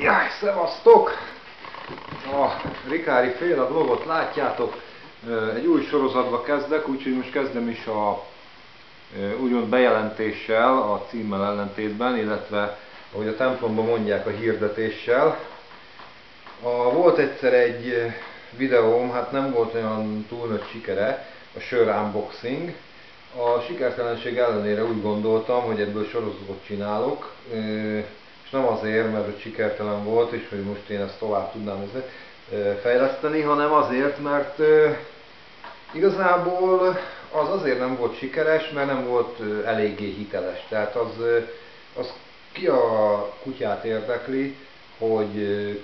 Jaj, szevasztok! A Rikári féle vlogot látjátok, egy új sorozatba kezdek, úgyhogy most kezdem is a úgymond bejelentéssel, a címmel ellentétben, illetve ahogy a templomban mondják a hirdetéssel. A, volt egyszer egy videóm, hát nem volt olyan túl nagy sikere, a sör unboxing. A sikertelenség ellenére úgy gondoltam, hogy ebből sorozatot csinálok, és nem azért, mert hogy sikertelen volt, és hogy most én ezt tovább tudnám fejleszteni, hanem azért, mert igazából az azért nem volt sikeres, mert nem volt eléggé hiteles. Tehát az, az ki a kutyát érdekli, hogy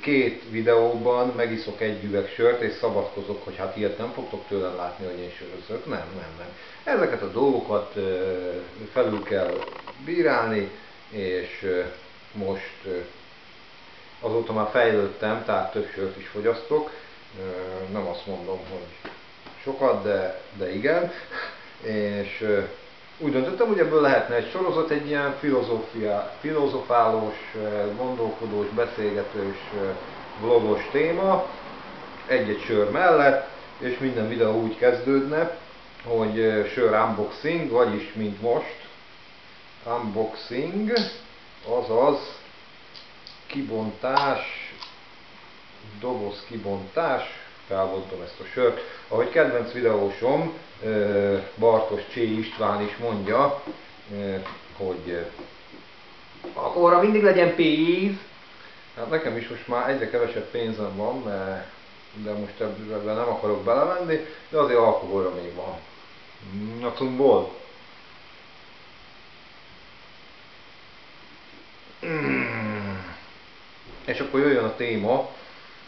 két videóban megiszok egy üveg sört, és szabadkozok, hogy hát ilyet nem fogtok tőlem látni, hogy én sörözök. Nem, nem, nem. Ezeket a dolgokat felül kell bírálni, és most azóta már fejlődtem, tehát több sört is fogyasztok. Nem azt mondom, hogy sokat, de, de igen. És úgy döntöttem, hogy ebből lehetne egy sorozat, egy ilyen filozofálós, gondolkodós, beszélgetős, vlogos téma, egy-egy sör mellett, és minden videó úgy kezdődne, hogy sör unboxing, vagyis mint most, unboxing, azaz kibontás, doboz kibontás, felvontom ezt a sört. Ahogy kedvenc videósom, Bartos Csé István is mondja, hogy akkor mindig legyen pénz. Hát nekem is most már egyre kevesebb pénzem van, de most ebben nem akarok belemenni, de azért alkoholra még van. Na, volt. És akkor jöjjön a téma,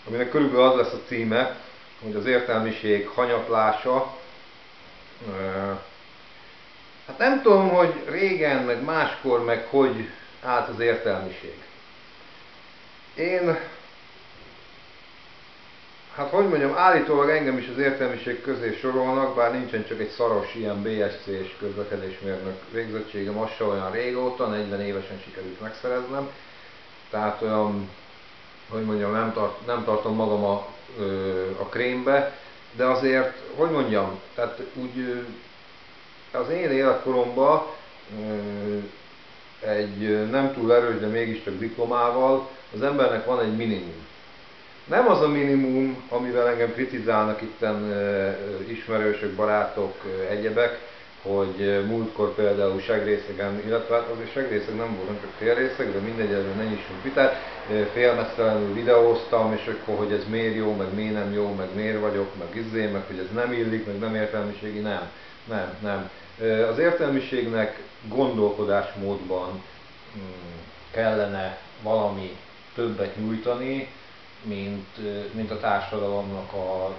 aminek körülbelül az lesz a címe, hogy az értelmiség hanyatlása. Hát nem tudom, hogy régen, meg máskor, meg hogy állt az értelmiség. Én, hát hogy mondjam, állítólag engem is az értelmiség közé sorolnak, bár nincsen csak egy szaros ilyen BSC és közlekedésmérnök végzettségem, az se olyan régóta, 40 évesen sikerült megszereznem. Tehát olyan hogy mondjam, nem, tart, nem tartom magam a, a krémbe, de azért, hogy mondjam, tehát úgy az én életkoromban egy nem túl erős, de mégiscsak diplomával az embernek van egy minimum. Nem az a minimum, amivel engem kritizálnak itten ismerősök, barátok, egyebek, hogy múltkor például segrészegen, illetve hát azért segrészeg nem volt, csak félrészeg, de mindegy, erről ne nyissunk vitát, félmesztelenül videóztam, és akkor, hogy ez miért jó, meg miért nem jó, meg miért vagyok, meg izzé, meg hogy ez nem illik, meg nem értelmiségi, nem, nem, nem. Az értelmiségnek gondolkodásmódban mm, kellene valami többet nyújtani, mint, mint a társadalomnak a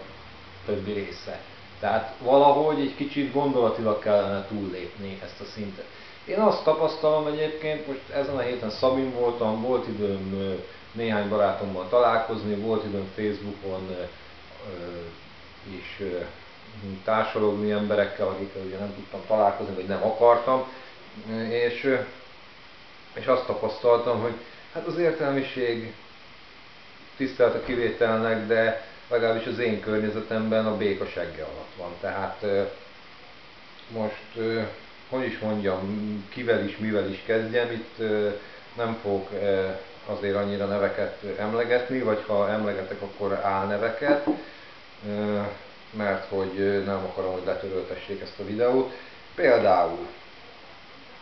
többi része. Tehát valahogy egy kicsit gondolatilag kellene túllépni ezt a szintet. Én azt tapasztalom egyébként, most ezen a héten Szabin voltam, volt időm néhány barátommal találkozni, volt időm Facebookon is társalogni emberekkel, akikkel ugye nem tudtam találkozni, vagy nem akartam, és, és azt tapasztaltam, hogy hát az értelmiség tisztelt a kivételnek, de legalábbis az én környezetemben a béka segge alatt van. Tehát most, hogy is mondjam, kivel is, mivel is kezdjem, itt nem fogok azért annyira neveket emlegetni, vagy ha emlegetek, akkor álneveket, mert hogy nem akarom, hogy letöröltessék ezt a videót. Például,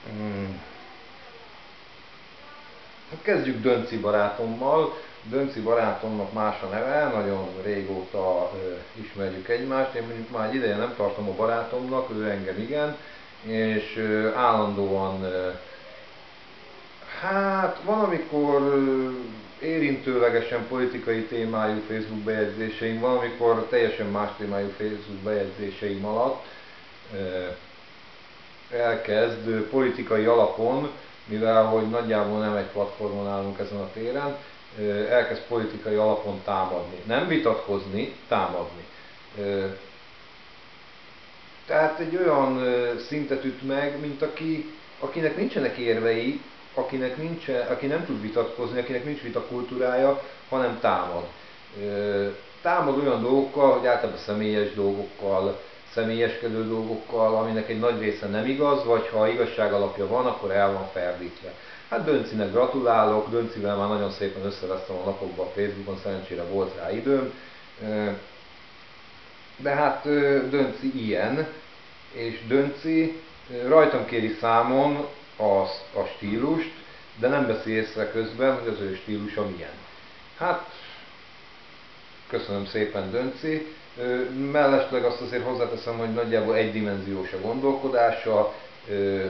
hmm, kezdjük Dönci barátommal, Dönci barátomnak más a neve, nagyon régóta ismerjük egymást, én mondjuk már egy ideje nem tartom a barátomnak, ő engem igen, és állandóan, hát van, amikor érintőlegesen politikai témájú Facebook bejegyzéseim, van, amikor teljesen más témájú Facebook bejegyzéseim alatt elkezd politikai alapon, mivel hogy nagyjából nem egy platformon állunk ezen a téren, elkezd politikai alapon támadni. Nem vitatkozni, támadni. Tehát egy olyan szintet üt meg, mint aki, akinek nincsenek érvei, akinek nincs, aki nem tud vitatkozni, akinek nincs vitakultúrája, hanem támad. Támad olyan dolgokkal, hogy általában személyes dolgokkal, személyeskedő dolgokkal, aminek egy nagy része nem igaz, vagy ha igazság alapja van, akkor el van ferdítve. Hát Döncinek gratulálok, Döncivel már nagyon szépen összevesztem a napokban a Facebookon, szerencsére volt rá időm. De hát Dönci ilyen, és Dönci rajtam kéri számon az, a stílust, de nem veszi észre közben, hogy az ő stílusa milyen. Hát, köszönöm szépen Dönci. Mellesleg azt azért hozzáteszem, hogy nagyjából egydimenziós a gondolkodása,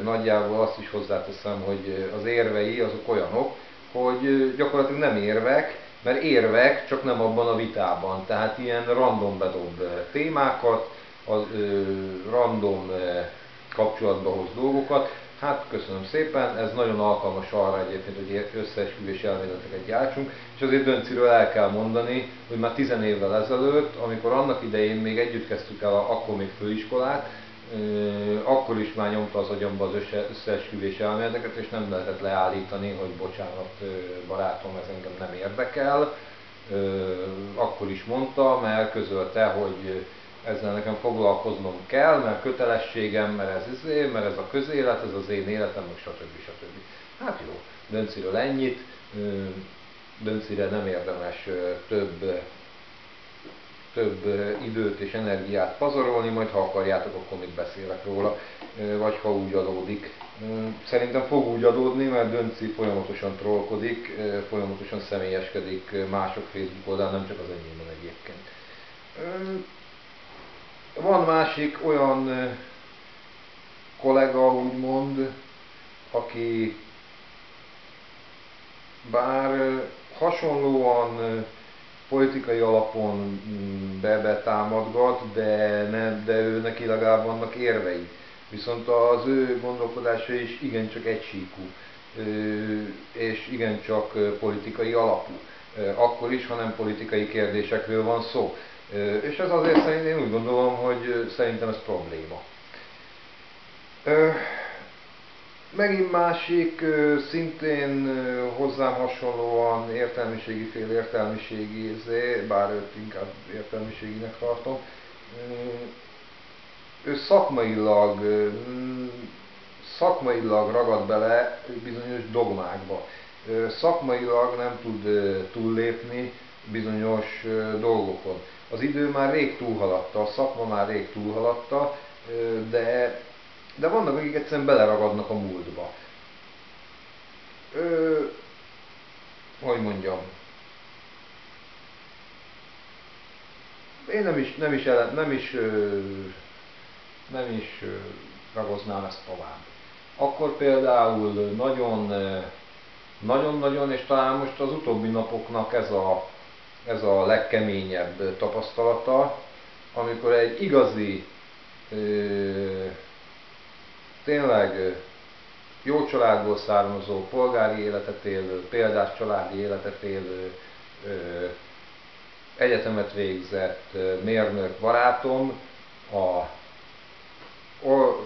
nagyjából azt is hozzáteszem, hogy az érvei azok olyanok, hogy gyakorlatilag nem érvek, mert érvek, csak nem abban a vitában. Tehát ilyen random bedob témákat, a random kapcsolatba hoz dolgokat. Hát köszönöm szépen, ez nagyon alkalmas arra egyébként, hogy összeesküvés elméleteket gyártsunk, és azért Dönciről el kell mondani, hogy már 10 évvel ezelőtt, amikor annak idején még együtt kezdtük el a, akkor még főiskolát, akkor is már nyomta az agyamba az összeesküvés elméleteket, és nem lehetett leállítani, hogy bocsánat barátom, ez engem nem érdekel. Akkor is mondta, mert közölte, hogy ezzel nekem foglalkoznom kell, mert kötelességem, mert ez izé, mert ez a közélet, ez az én életem, meg stb. stb. Hát jó, Dönciről ennyit, Döncire nem érdemes több több időt és energiát pazarolni, majd ha akarjátok, akkor még beszélek róla, vagy ha úgy adódik. Szerintem fog úgy adódni, mert Dönci folyamatosan trollkodik, folyamatosan személyeskedik mások Facebook oldalán, nem csak az enyémben egyébként. Van másik olyan kollega, úgymond, aki bár hasonlóan politikai alapon mm, bebetámadgat, de, nem, de ő neki legalább vannak érvei. Viszont az ő gondolkodása is igencsak egysíkú, és igencsak politikai alapú. Akkor is, ha nem politikai kérdésekről van szó. És ez azért szerint én úgy gondolom, hogy szerintem ez probléma. Megint másik, szintén hozzám hasonlóan értelmiségi fél értelmiségi, izé, bár őt inkább értelmiséginek tartom, ő szakmailag, szakmailag ragad bele bizonyos dogmákba. Szakmailag nem tud túllépni bizonyos dolgokon. Az idő már rég túlhaladta, a szakma már rég túlhaladta, de de vannak, akik egyszerűen beleragadnak a múltba. Ö, hogy mondjam, én nem is, nem is, ellen, nem is, nem is ragoznám ezt tovább. Akkor például nagyon, nagyon-nagyon, és talán most az utóbbi napoknak ez a, ez a legkeményebb tapasztalata, amikor egy igazi tényleg jó családból származó, polgári életet élő, példás családi életet élő, egyetemet végzett mérnök barátom a,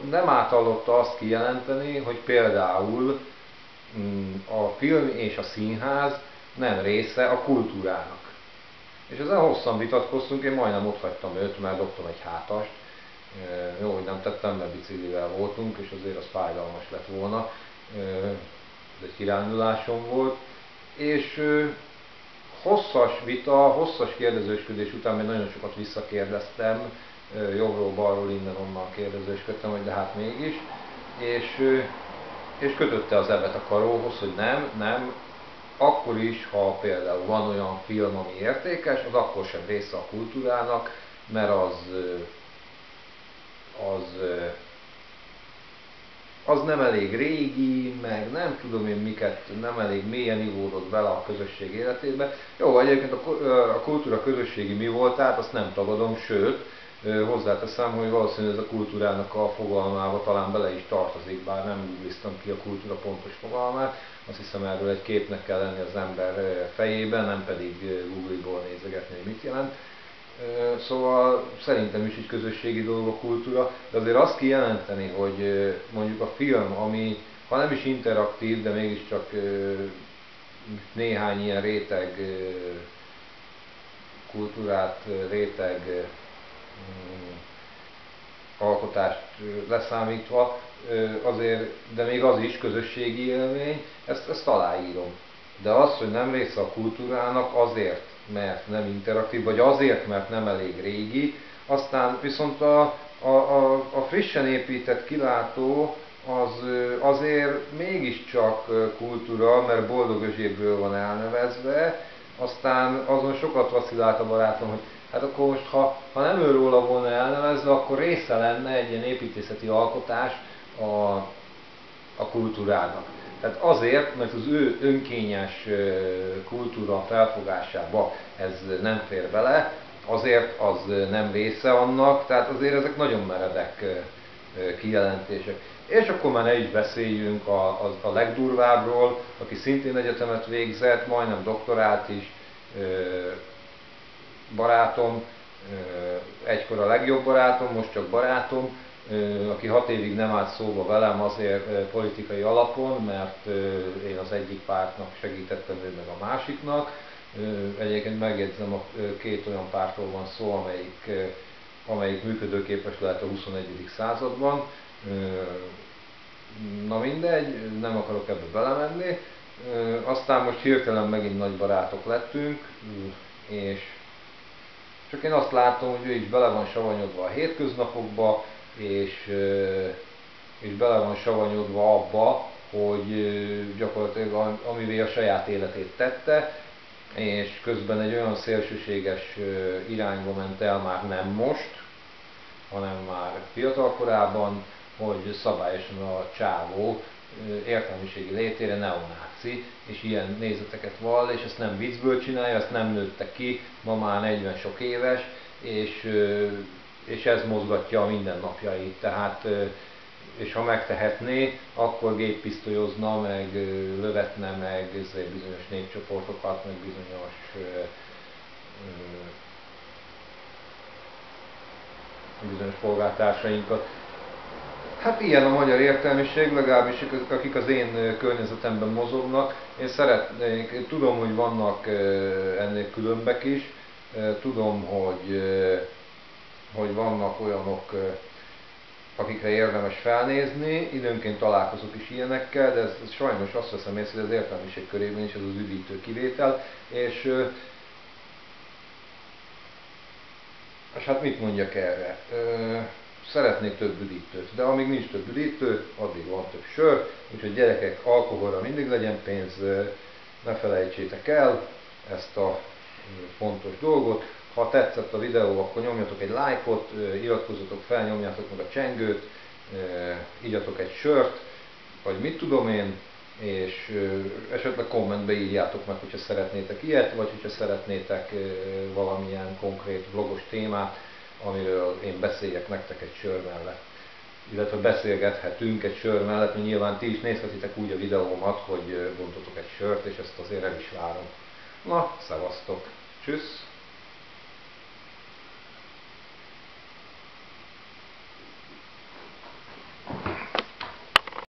nem átallotta azt kijelenteni, hogy például mm, a film és a színház nem része a kultúrának. És ezen hosszan vitatkoztunk, én majdnem ott hagytam őt, mert dobtam egy hátast, jó, hogy nem tettem, mert biciklivel voltunk, és azért az fájdalmas lett volna. Ez egy kirándulásom volt. És hosszas vita, hosszas kérdezősködés után még nagyon sokat visszakérdeztem, jobbról, balról, innen, onnan kérdezősködtem, hogy de hát mégis. És, és kötötte az ebet a karóhoz, hogy nem, nem, akkor is, ha például van olyan film, ami értékes, az akkor sem része a kultúrának, mert az az, az nem elég régi, meg nem tudom én miket, nem elég mélyen ivódott bele a közösség életébe. Jó, egyébként a, kultúra közösségi mi volt, tehát azt nem tagadom, sőt, hozzáteszem, hogy valószínűleg ez a kultúrának a fogalmába talán bele is tartozik, bár nem googliztam ki a kultúra pontos fogalmát, azt hiszem erről egy képnek kell lenni az ember fejében, nem pedig Google-ból nézegetni, hogy mit jelent. Szóval szerintem is egy közösségi dolog a kultúra, de azért azt kijelenteni, hogy mondjuk a film, ami ha nem is interaktív, de mégiscsak néhány ilyen réteg kultúrát, réteg mm, alkotást leszámítva, azért, de még az is közösségi élmény, ezt, ezt aláírom. De az, hogy nem része a kultúrának azért, mert nem interaktív, vagy azért, mert nem elég régi, aztán viszont a, a, a, a frissen épített kilátó az azért mégiscsak kultúra, mert boldog özsébről van elnevezve, aztán azon sokat vacillált a barátom, hogy hát akkor most, ha, ha nem ő róla volna elnevezve, akkor része lenne egy ilyen építészeti alkotás a, a kultúrának. Tehát azért, mert az ő önkényes kultúra felfogásába ez nem fér bele, azért az nem része annak, tehát azért ezek nagyon meredek kijelentések. És akkor már ne is beszéljünk a, a, a legdurvábbról, aki szintén egyetemet végzett, majdnem doktorát is, barátom, egykor a legjobb barátom, most csak barátom, aki hat évig nem állt szóba velem azért politikai alapon, mert én az egyik pártnak segítettem, ő meg a másiknak. Egyébként megjegyzem, a két olyan pártról van szó, amelyik, amelyik működőképes lehet a 21. században. Na mindegy, nem akarok ebbe belemenni. Aztán most hirtelen megint nagy barátok lettünk, és csak én azt látom, hogy ő is bele van savanyodva a hétköznapokba, és, és bele van savanyodva abba, hogy gyakorlatilag amivé a saját életét tette, és közben egy olyan szélsőséges irányba ment el már nem most, hanem már fiatal korában, hogy szabályosan a csávó értelmiségi létére neonáci, és ilyen nézeteket vall, és ezt nem viccből csinálja, ezt nem nőtte ki, ma már 40 sok éves, és és ez mozgatja a mindennapjait. Tehát, és ha megtehetné, akkor géppisztolyozna, meg lövetne meg bizonyos népcsoportokat, meg bizonyos bizonyos polgártársainkat. Hát ilyen a magyar értelmiség, legalábbis akik az én környezetemben mozognak. Én szeretnék, tudom, hogy vannak ennél különbek is, tudom, hogy hogy vannak olyanok, akikre érdemes felnézni, időnként találkozok is ilyenekkel, de ez, ez sajnos azt veszem észre, hogy az értelmiség körében is ez az üdítő kivétel, és, és hát mit mondjak erre? Szeretnék több üdítőt, de amíg nincs több üdítő, addig van több sör, úgyhogy gyerekek, alkoholra mindig legyen pénz, ne felejtsétek el ezt a fontos dolgot. Ha tetszett a videó, akkor nyomjatok egy lájkot, iratkozzatok fel, nyomjátok meg a csengőt, igyatok egy sört, vagy mit tudom én, és esetleg kommentbe írjátok meg, hogyha szeretnétek ilyet, vagy hogyha szeretnétek valamilyen konkrét vlogos témát, amiről én beszéljek nektek egy sör mellett. Illetve beszélgethetünk egy sör mellett, mert nyilván ti is nézhetitek úgy a videómat, hogy bontotok egy sört, és ezt azért el is várom. Na, szevasztok! Tschüss!